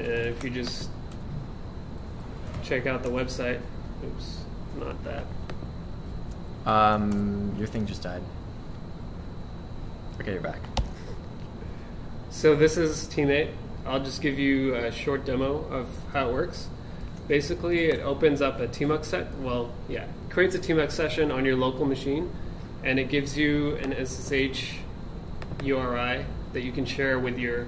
If you just check out the website, oops, not that. Um, your thing just died. Okay, you're back. So this is tmate. I'll just give you a short demo of how it works. Basically, it opens up a TMUX set. Well, yeah, creates a TMUX session on your local machine, and it gives you an SSH URI that you can share with your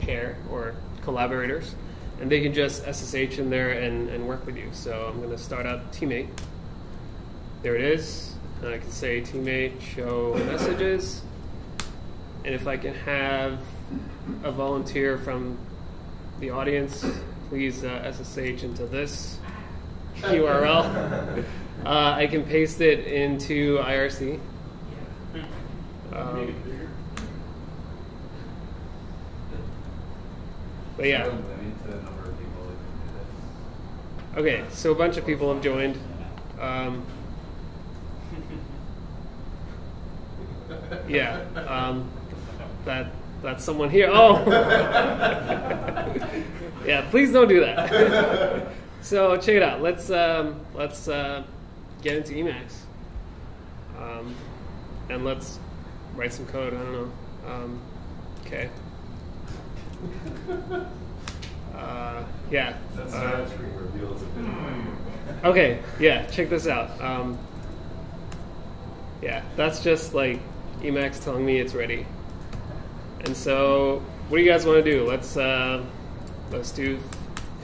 pair or collaborators, and they can just SSH in there and, and work with you. So I'm going to start up tmate. There it is. And I can say tmate show messages, and if I can have a volunteer from the audience, please uh, SSH into this URL. Uh, I can paste it into IRC. Um, but yeah. Okay, so a bunch of people have joined. Um, yeah, um, that that's someone here. Oh, yeah. Please don't do that. so check it out. Let's um, let's uh, get into Emacs, um, and let's write some code. I don't know. Um, okay. Uh, yeah. That Uh, screen reveals a bit. Okay, yeah, check this out. Um, yeah, that's just like Emacs telling me it's ready. And so, what do you guys want to do? Let's uh, let's do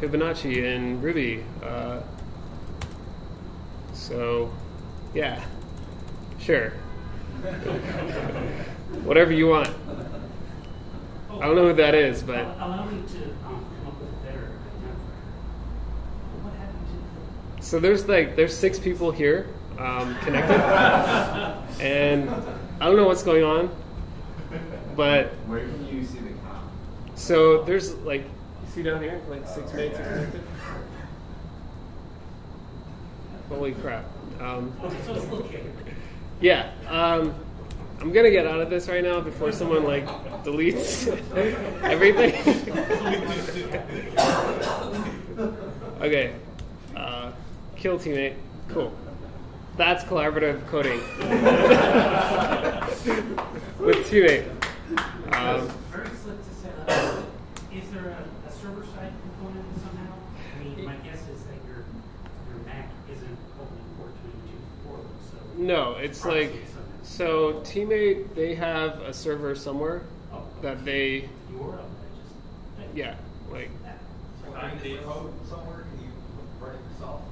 Fibonacci in Ruby. Uh, so, yeah, sure, whatever you want. I don't know who that is, but Allow me to um, come up with a better identifier. What happened to So there's like there's six people here um, connected, and I don't know what's going on, but Where can you see the count? so there's like you see down here like six mates are connected. Holy crap! Um, the? So it's look here. yeah, um, I'm gonna get out of this right now before someone like deletes everything. okay, uh, kill tmate. Cool. That's collaborative coding with tmate. Um, Very slick to set up. Is there a, a server side component somehow? I mean, my guess is that your your Mac isn't port 22 portal, so. no, it's like so tmate. They have a server somewhere Oh, that they URL, I just. yeah like Find the code somewhere, can you write it yourself?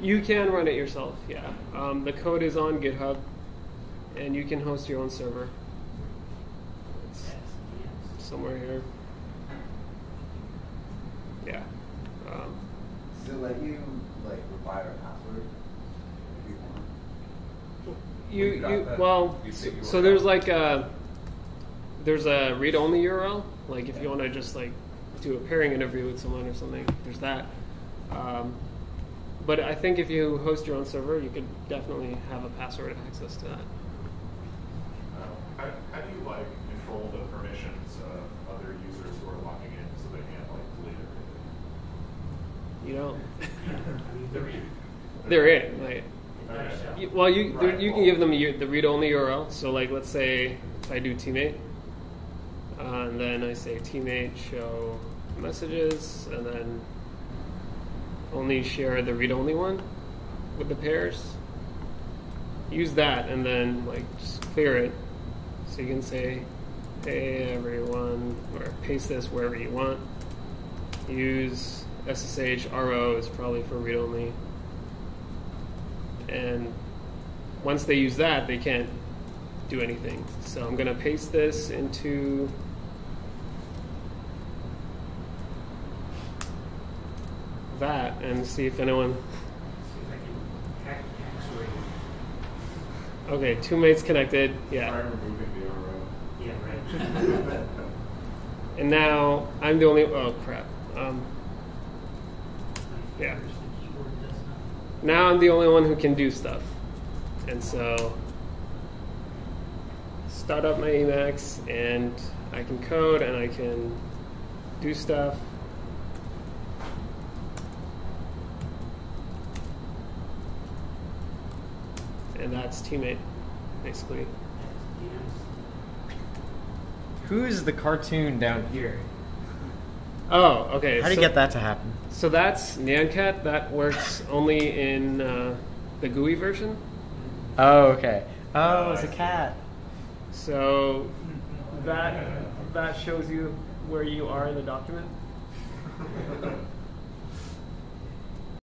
You can run it yourself, yeah. Um, the code is on GitHub, and you can host your own server. It's somewhere here. Yeah. Um, Does it let you like provide a password if you want? You, you well, You so, think you so were- there's like a there's a read-only URL. Like if you want to just like do a pairing interview with someone or something, there's that. Um, but I think if you host your own server, you could definitely have a password access to that. How, how do you like control the permissions of other users who are logging in so they can't like delete everything? You know, I mean, they're in. they're in. Like, Okay. Well, you there, you can give them the read-only URL. So, like, let's say if I do tmate, uh, and then I say tmate show messages, and then only share the read-only one with the pairs. Use that, and then like just clear it, so you can say, "Hey everyone," or paste this wherever you want. Use SSH RO is probably for read-only and once they use that, they can't do anything. So I'm going to paste this into that and see if anyone. See if I can hack hack Okay, two mates connected. Yeah. removing the URL. Yeah, right. And now I'm the only. Oh crap. Um, Yeah now I'm the only one who can do stuff. And so start up my Emacs and I can code and I can do stuff. And that's tmate, basically. Who's the cartoon down here? Oh, okay. How do you so- get that to happen? So that's Nyancat. That works only in uh, the GUI version. Oh, okay. Oh, it's a cat. So that that shows you where you are in the document.